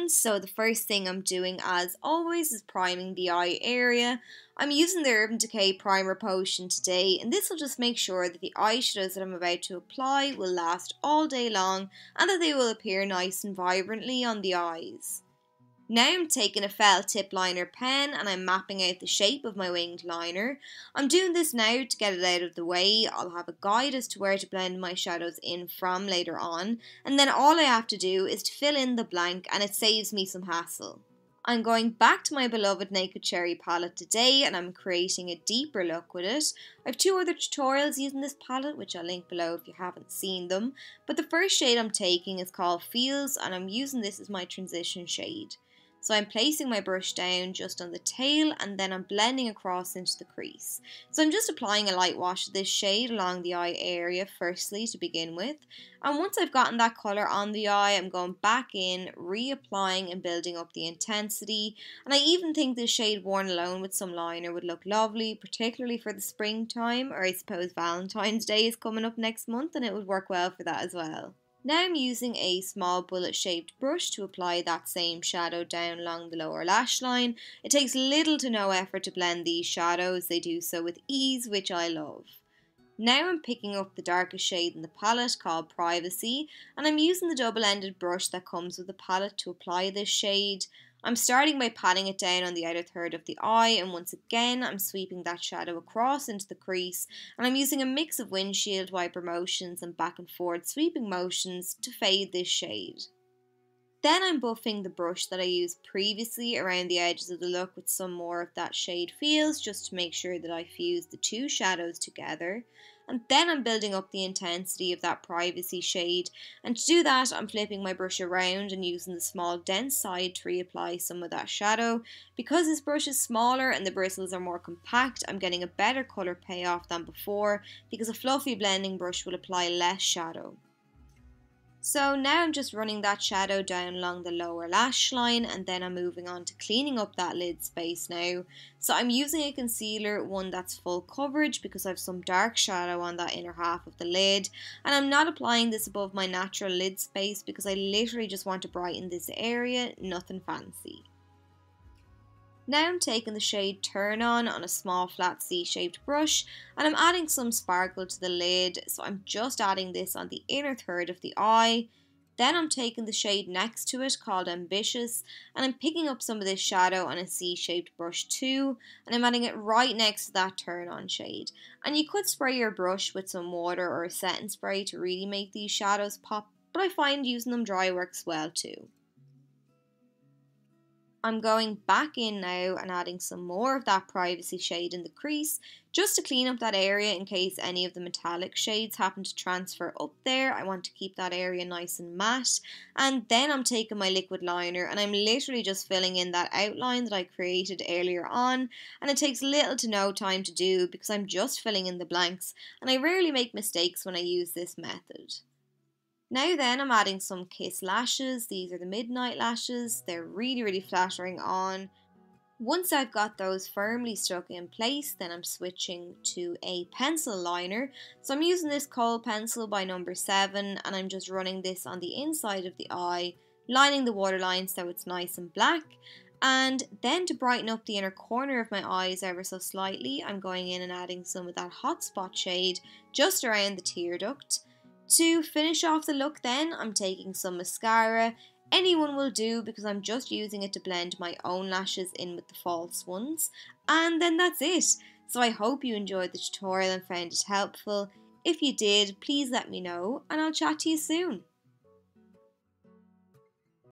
everyone, so the first thing I'm doing as always is priming the eye area. I'm using the Urban Decay Primer Potion today and this will just make sure that the eyeshadows that I'm about to apply will last all day long and that they will appear nice and vibrantly on the eyes. Now I'm taking a felt tip liner pen and I'm mapping out the shape of my winged liner. I'm doing this now to get it out of the way. I'll have a guide as to where to blend my shadows in from later on. And then all I have to do is to fill in the blank and it saves me some hassle. I'm going back to my beloved Naked Cherry palette today and I'm creating a deeper look with it. I have two other tutorials using this palette which I'll link below if you haven't seen them. But the first shade I'm taking is called Feels and I'm using this as my transition shade. So I'm placing my brush down just on the tail and then I'm blending across into the crease. So I'm just applying a light wash of this shade along the eye area firstly to begin with. And once I've gotten that colour on the eye, I'm going back in, reapplying and building up the intensity. And I even think this shade worn alone with some liner would look lovely, particularly for the springtime, or I suppose Valentine's Day is coming up next month and it would work well for that as well. Now I'm using a small bullet shaped brush to apply that same shadow down along the lower lash line. It takes little to no effort to blend these shadows, they do so with ease which I love. Now I'm picking up the darkest shade in the palette called Privacy and I'm using the double-ended brush that comes with the palette to apply this shade. I'm starting by patting it down on the outer third of the eye and once again I'm sweeping that shadow across into the crease and I'm using a mix of windshield wiper motions and back and forward sweeping motions to fade this shade. Then I'm buffing the brush that I used previously around the edges of the look with some more of that shade feels just to make sure that I fuse the two shadows together and then I'm building up the intensity of that privacy shade and to do that I'm flipping my brush around and using the small dense side to reapply some of that shadow. Because this brush is smaller and the bristles are more compact I'm getting a better colour payoff than before because a fluffy blending brush will apply less shadow. So now I'm just running that shadow down along the lower lash line and then I'm moving on to cleaning up that lid space now. So I'm using a concealer, one that's full coverage because I have some dark shadow on that inner half of the lid. And I'm not applying this above my natural lid space because I literally just want to brighten this area, nothing fancy. Now I'm taking the shade Turn On on a small flat C-shaped brush and I'm adding some sparkle to the lid so I'm just adding this on the inner third of the eye. Then I'm taking the shade next to it called Ambitious and I'm picking up some of this shadow on a C-shaped brush too and I'm adding it right next to that turn on shade. And you could spray your brush with some water or a setting spray to really make these shadows pop but I find using them dry works well too. I'm going back in now and adding some more of that privacy shade in the crease just to clean up that area in case any of the metallic shades happen to transfer up there. I want to keep that area nice and matte and then I'm taking my liquid liner and I'm literally just filling in that outline that I created earlier on and it takes little to no time to do because I'm just filling in the blanks and I rarely make mistakes when I use this method. Now then I'm adding some Kiss lashes. These are the Midnight lashes. They're really, really flattering on. Once I've got those firmly stuck in place, then I'm switching to a pencil liner. So I'm using this kohl pencil by number 7 and I'm just running this on the inside of the eye, lining the waterline so it's nice and black. And then to brighten up the inner corner of my eyes ever so slightly, I'm going in and adding some of that hot spot shade just around the tear duct. To finish off the look then, I'm taking some mascara. Anyone will do because I'm just using it to blend my own lashes in with the false ones. And then that's it. So I hope you enjoyed the tutorial and found it helpful. If you did, please let me know and I'll chat to you soon.